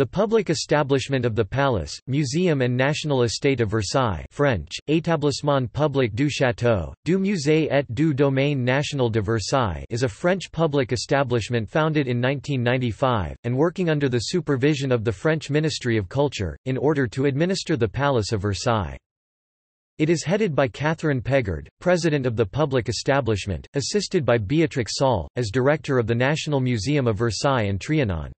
The public establishment of the palace, museum and national estate of Versailles French, Établissement public du château, du musée et du domaine national de Versailles is a French public establishment founded in 1995, and working under the supervision of the French Ministry of Culture, in order to administer the Palace of Versailles. It is headed by Catherine Pegard, president of the public establishment, assisted by Beatrix Saule, as director of the National Museum of Versailles and Trianon.